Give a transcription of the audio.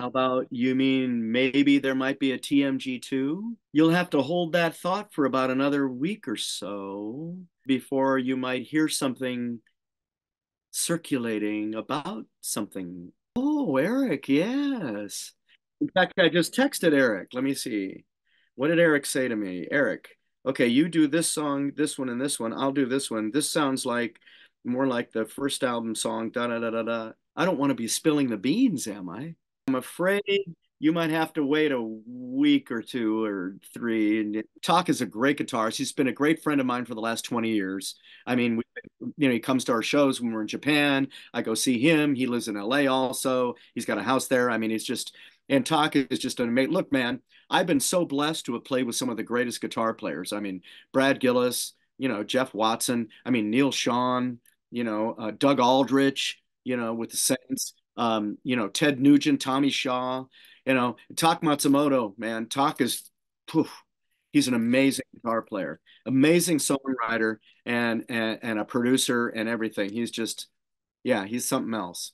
How about you mean maybe there might be a TMG2? You'll have to hold that thought for about another week or so before you might hear something circulating about something. Oh, Eric, yes. In fact, I just texted Eric. Let me see. What did Eric say to me? Eric, okay, you do this song, this one, and this one. I'll do this one. This sounds like more like the first album song, da da da da da. I don't want to be spilling the beans, am I? I'm afraid you might have to wait a week or two or three. And Tak is a great guitarist. He's been a great friend of mine for the last 20 years. I mean, we, you know, he comes to our shows when we're in Japan. I go see him. He lives in LA also. He's got a house there. I mean, he's just, and Tak is just an amazing. Look, man, I've been so blessed to have played with some of the greatest guitar players. I mean, Brad Gillis, you know, Jeff Watson. I mean, Neal Schon, you know, uh, Doug Aldrich, you know, with the Saints um, you know, Ted Nugent, Tommy Shaw, you know, Tak Matsumoto, man, Tak is, poof, he's an amazing guitar player, amazing songwriter, and, and and a producer and everything. He's just, yeah, he's something else.